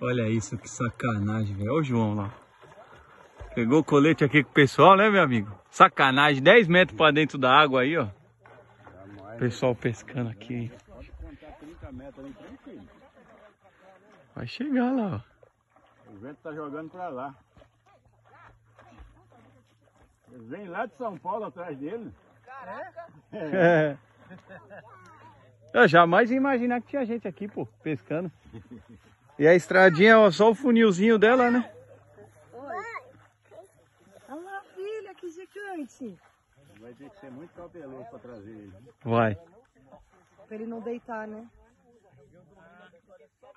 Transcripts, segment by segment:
Olha isso, que sacanagem, velho. Olha o João lá. Pegou o colete aqui com o pessoal, né, meu amigo? Sacanagem, 10 metros pra dentro da água aí, ó. Pessoal pescando aqui, hein? Pode contar 30 metros ali tranquilo. Vai chegar lá, ó. O vento tá jogando pra lá. Eles vêm lá de São Paulo atrás dele. É. Eu jamais ia imaginar que tinha gente aqui, pô, pescando. E a estradinha, ó, só o funilzinho dela, né? Olha lá, filha, que gigante. Vai ter que ser muito cauteloso pra trazer ele. Vai. Pra ele não deitar, né?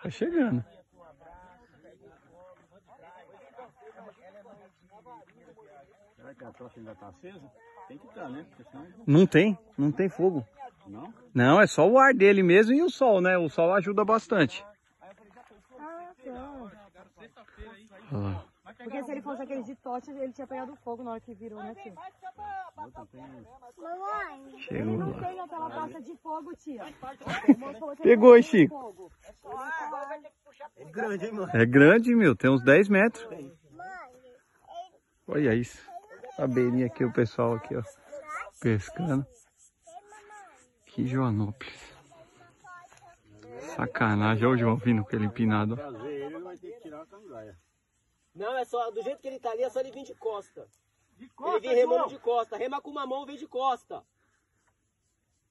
Tá chegando. Será que a tocha ainda tá acesa? Tem que estar, né? Porque senão... Não tem, não tem fogo. Não? Não, é só o ar dele mesmo e o sol, né? O sol ajuda bastante. Ah. Porque se ele fosse aquele de tocha, ele tinha pegado fogo na hora que virou, né, tio? Chegou Ele não lá. tem aquela pasta de fogo, tia. Pegou, hein, Chico? Fogo. Grande, hein, mano? É grande, meu. Tem uns 10 metros. Olha isso. A beirinha aqui, o pessoal aqui, ó. Pescando. Que Joanópolis. Sacanagem. Olha o João vindo com ele empinado. ó. Cangaia. Não, é só, do jeito que ele tá ali, é só ele vir de costa. De ele vem remando de costa. Rema com uma mão, vem de costa.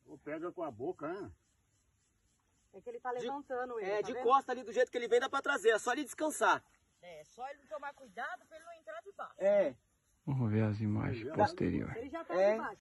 Ou pega com a boca, né? É que ele tá levantando ele. É, tá de vendo? costa ali, do jeito que ele vem, dá pra trazer. É só ele descansar. É, só ele tomar cuidado pra ele não entrar debaixo. É. Vamos ver as imagens posteriores. Ele já tá É. debaixo.